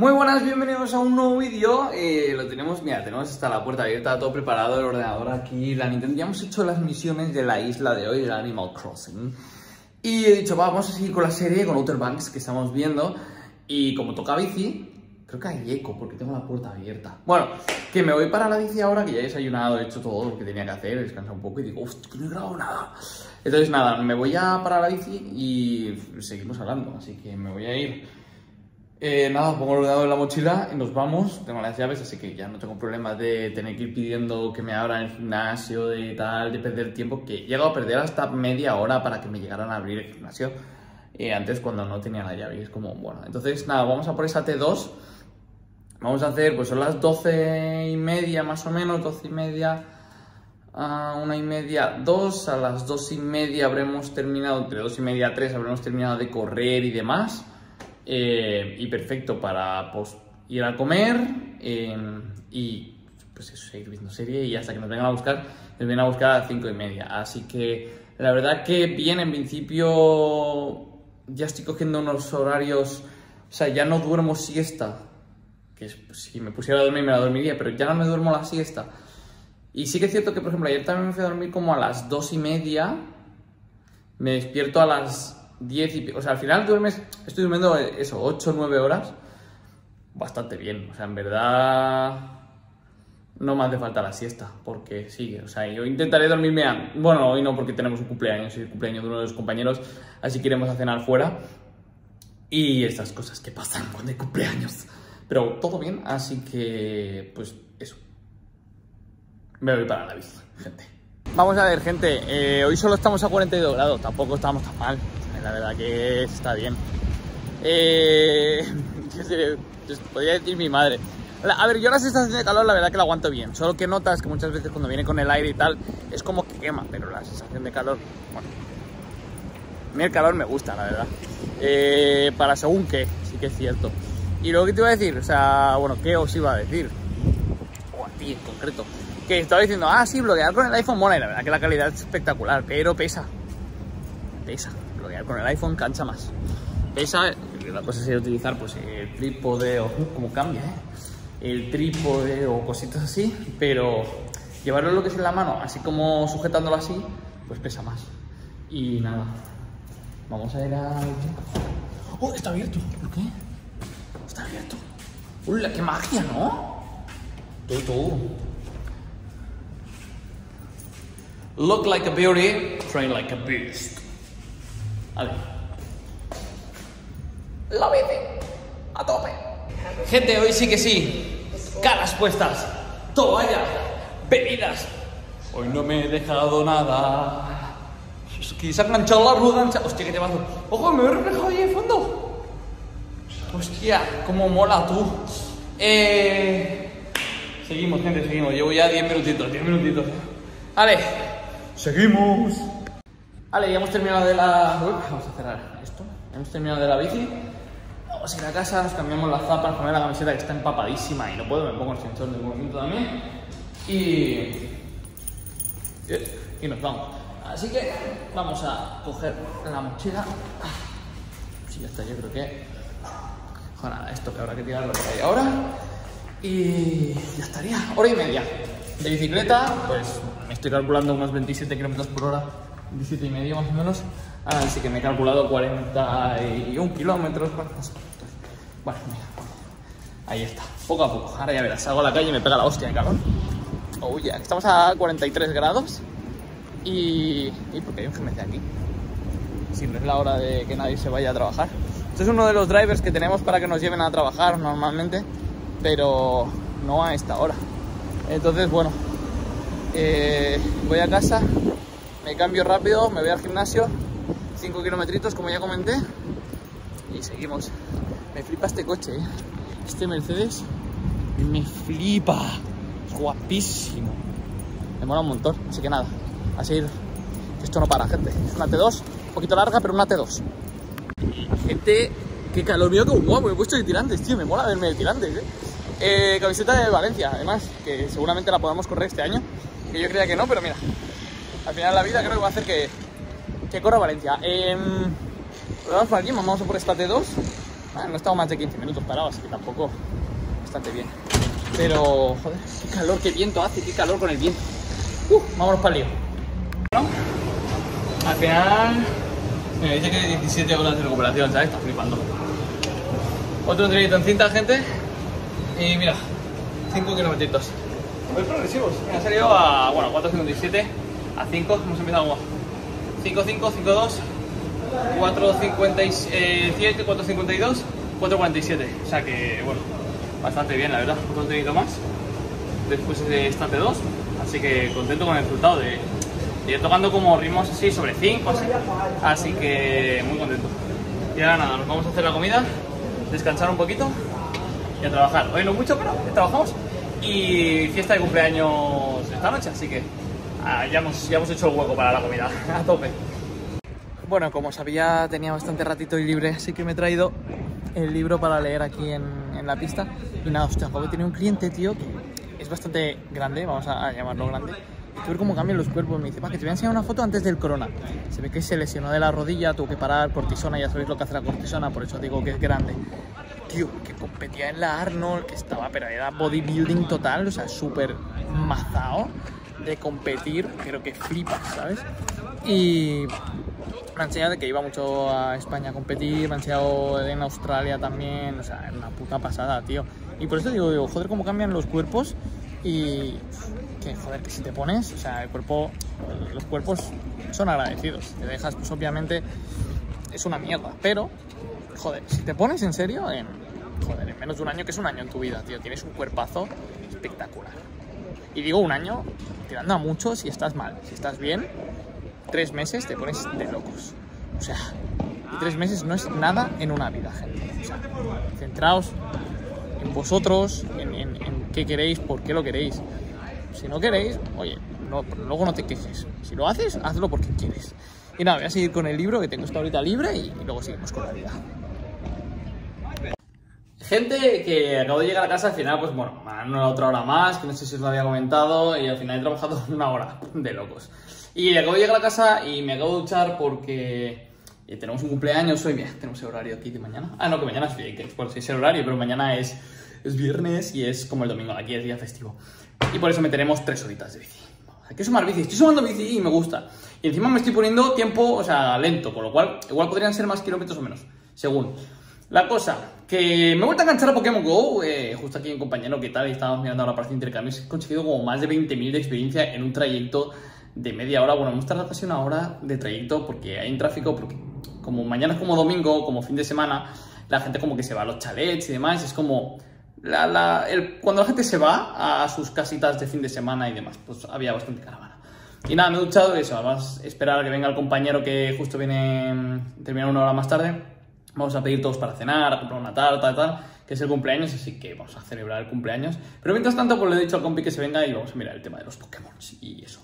Muy buenas, bienvenidos a un nuevo vídeo. Eh, lo tenemos, mira, tenemos hasta la puerta abierta, todo preparado, el ordenador aquí, la Nintendo. Ya hemos hecho las misiones de la isla de hoy, el Animal Crossing. Y he dicho, va, vamos a seguir con la serie, con Outer Banks que estamos viendo. Y como toca bici, creo que hay eco porque tengo la puerta abierta. Bueno, que me voy para la bici ahora, que ya he desayunado, he hecho todo lo que tenía que hacer, he descansado un poco y digo, hostia, que no he grabado nada. Entonces nada, me voy a para la bici y seguimos hablando, así que me voy a ir. Eh, nada, pongo el ordenador en la mochila y nos vamos. Tengo las llaves, así que ya no tengo problemas de tener que ir pidiendo que me abran el gimnasio, de tal, de perder tiempo, que he llegado a perder hasta media hora para que me llegaran a abrir el gimnasio. Eh, antes cuando no tenía la llave, es como, bueno. Entonces, nada, vamos a por esa T2. Vamos a hacer, pues son las 12 y media más o menos, 12 y media, a una y media, dos. A las dos y media habremos terminado, entre dos y media, tres, habremos terminado de correr y demás. Eh, y perfecto para pues, ir a comer em, y pues eso, seguir viendo serie y hasta que nos vengan a buscar, nos vienen a buscar a las 5 y media. Así que la verdad que bien, en principio ya estoy cogiendo unos horarios, o sea, ya no duermo siesta, que pues, si me pusiera a dormir me la dormiría, pero ya no me duermo la siesta. Y sí que es cierto que, por ejemplo, ayer también me fui a dormir como a las 2 y media, me despierto a las 10 y... O sea, al final duermes, estoy durmiendo eso, 8 o 9 horas, bastante bien. O sea, en verdad no me hace falta la siesta, porque sí, o sea, yo intentaré dormirme a... Bueno, hoy no porque tenemos un cumpleaños, es el cumpleaños de uno de los compañeros, así que iremos a cenar fuera. Y estas cosas que pasan cuando hay cumpleaños. Pero todo bien, así que, pues eso. Me voy para la bici, gente. Vamos a ver, gente, eh, hoy solo estamos a 42 grados, tampoco estamos tan mal la verdad que está bien. Eh, podría decir mi madre. A ver, yo la sensación de calor la verdad que la aguanto bien, solo que notas que muchas veces cuando viene con el aire y tal es como que quema, pero la sensación de calor, bueno, a mí el calor me gusta, la verdad. Eh, para según qué, sí que es cierto. Y luego que te iba a decir, o sea, bueno, ¿qué os iba a decir? O a ti en concreto. Que estaba diciendo, ah, sí, bloquear con el iPhone mola y la verdad que la calidad es espectacular, pero pesa. Pesa con el iPhone cancha más. Esa, la cosa sería utilizar pues el trípode o como cambia, ¿eh? el trípode o cositas así, pero llevarlo lo que es en la mano, así como sujetándolo así, pues pesa más. Y nada, vamos a ir a... ¡Oh, está abierto! ¿Por qué? Está abierto. ¡Uy, qué magia, ¿no? Todo, todo. Look like a beauty, train like a beast. Vale. La bici. A tope. Gente, hoy sí que sí. Caras puestas. Toallas. Bebidas. Hoy no me he dejado nada. Quizá enganchado la rueda. Hostia, que te vas. Ojo, me he reflejado ahí en fondo. Hostia, cómo mola tú. Eh... Seguimos, gente, seguimos. Llevo ya 10 minutitos, 10 minutitos. Vale, seguimos. Vale, ya hemos terminado de la... vamos a cerrar esto. Hemos terminado de la bici. Vamos a ir a casa, nos cambiamos las zapas, poner la camiseta que está empapadísima y no puedo, me pongo el sensor de movimiento también. Y... Y nos vamos. Así que vamos a coger la mochila. Sí, ya está, yo creo que... Ojo, nada, esto que habrá que tirarlo por ahí ahora. Y ya estaría. Hora y media. De bicicleta, pues me estoy calculando unos 27 km por hora 17 y medio más o menos. Así que me he calculado 41 kilómetros. Bueno, mira. Ahí está, poco a poco. Ahora ya verás, salgo a la calle y me pega la hostia de calor. Oh, ya, estamos a 43 grados. Y, y porque hay un GMC aquí. Si no es la hora de que nadie se vaya a trabajar. Este es uno de los drivers que tenemos para que nos lleven a trabajar normalmente, pero no a esta hora. Entonces, bueno, eh, voy a casa, me cambio rápido, me voy al gimnasio, 5 kilometritos como ya comenté, y seguimos. Me flipa este coche, ¿eh? este Mercedes me flipa, es guapísimo, me mola un montón, así que nada, a seguir, esto no para gente, es una T2, un poquito larga, pero una T2. Gente, qué calor, mío, qué guapo, me he puesto de tirantes, tío, me mola verme de tirantes, ¿eh? eh camiseta de Valencia, además, que seguramente la podamos correr este año, que yo creía que no, pero mira, al final la vida creo que va a hacer que, que corra Valencia. Eh, vamos por aquí, vamos a por esta T2 Ah, no he estado más de 15 minutos parado, así que tampoco bastante bien. Pero, joder, qué calor, qué viento hace, qué calor con el viento. Uh, vámonos para el lío. Bueno, al final me dice que 17 horas de recuperación, ¿sabes? Está flipando. Otro entrenamiento en cinta, gente. Y mira, 5 kilómetros. Muy progresivos. Me ha salido a, bueno, 4.57 a 5, hemos empezado 5, 5, 5, 2, 4.57, 4.52, 4.47. O sea que, bueno, bastante bien, la verdad. Otro entrenamiento más. Después de Estate 2. Así que contento con el resultado de ir tocando como ritmos así sobre 5, así. Así que muy contento. Y ahora nada, nos vamos a hacer la comida, descansar un poquito y a trabajar. Hoy no mucho, pero trabajamos. Y fiesta de cumpleaños esta noche, así que ah, ya, hemos, ya hemos hecho el hueco para la comida, a tope. Bueno, como sabía, tenía bastante ratito y libre, así que me he traído el libro para leer aquí en, en la pista. Y nada, hostia, de tener un cliente, tío, que es bastante grande, vamos a, a llamarlo grande. Y ver cómo cambian los cuerpos. Me dice, va, que te voy a enseñar una foto antes del corona. Se ve que se lesionó de la rodilla, tuvo que parar, cortisona, ya sabéis lo que hace la cortisona, por eso digo que es grande tío, que competía en la Arnold, que estaba, pero era bodybuilding total, o sea, súper mazao de competir, pero que flipas, ¿sabes? Y me ha enseñado de que iba mucho a España a competir, me ha enseñado en Australia también, o sea, una puta pasada, tío. Y por eso digo, digo, joder, cómo cambian los cuerpos y que, joder, que si te pones, o sea, el cuerpo, los cuerpos son agradecidos. Te dejas, pues obviamente es una mierda, pero joder, si te pones en serio, en, joder, en menos de un año, que es un año en tu vida, tío, tienes un cuerpazo espectacular. Y digo un año, tirando a mucho si estás mal. Si estás bien, tres meses te pones de locos. O sea, tres meses no es nada en una vida, gente. O sea, centraos en vosotros, en, en, en qué queréis, por qué lo queréis. Si no queréis, oye, no, luego no te quejes. Si lo haces, hazlo porque quieres. Y nada, voy a seguir con el libro que tengo esta ahorita libre y, y luego seguimos con la vida. Gente que acabo de llegar a casa, al final, pues bueno, una otra hora más, que no sé si os lo había comentado, y al final he trabajado una hora de locos. Y acabo de llegar a casa y me acabo de duchar porque eh, tenemos un cumpleaños hoy, mira, tenemos el horario aquí de mañana. Ah, no, que mañana es que bueno, sí es el horario, pero mañana es, es viernes y es como el domingo, aquí es día festivo. Y por eso meteremos tres horitas de bici. Hay que sumar bici, estoy sumando bici y me gusta. Y encima me estoy poniendo tiempo, o sea, lento, con lo cual igual podrían ser más kilómetros o menos, según. La cosa, que me he vuelto a enganchar a Pokémon GO, eh, justo aquí en compañero, ¿qué tal? Y estábamos mirando ahora para hacer intercambios. He conseguido como más de 20.000 de experiencia en un trayecto de media hora. Bueno, hemos tardado casi una hora de trayecto porque hay un tráfico, porque como mañana es como domingo, como fin de semana, la gente como que se va a los chalets y demás. Es como la, la, el, cuando la gente se va a sus casitas de fin de semana y demás, pues había bastante caravana. Y nada, me he duchado y eso, además esperar a que venga el compañero que justo viene, termina una hora más tarde Vamos a pedir todos para cenar, a comprar una tarta y tal, que es el cumpleaños, así que vamos a celebrar el cumpleaños. Pero mientras tanto, pues le he dicho al compi que se venga y vamos a mirar el tema de los Pokémon y eso.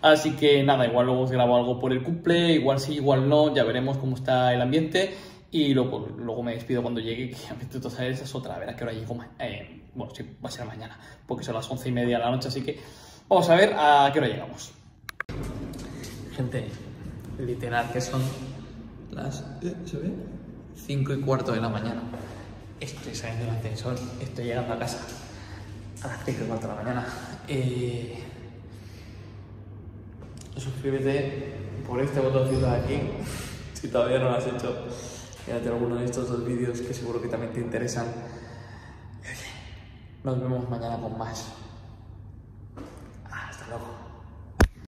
Así que nada, igual luego os grabo algo por el cumple, igual sí, igual no, ya veremos cómo está el ambiente. Y luego, luego me despido cuando llegue, que obviamente tú sabes, es otra, a ver a qué hora llego. Eh, bueno, sí, va a ser mañana, porque son las once y media de la noche, así que vamos a ver a qué hora llegamos. Gente, literal, que son las... ¿eh? ¿Se ve? 5 y cuarto de la mañana. Estoy saliendo del ascensor, estoy llegando a casa a las 5 y cuarto de la mañana. Eh, suscríbete por este botoncito de aquí, si todavía no lo has hecho. Quédate alguno de estos dos vídeos que seguro que también te interesan. Nos vemos mañana con más.